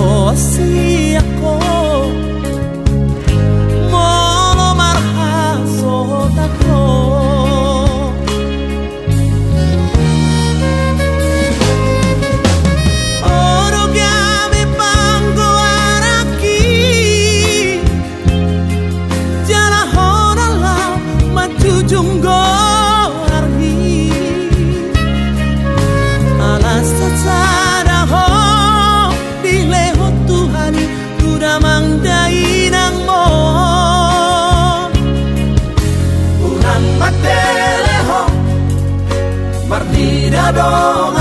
você. adore.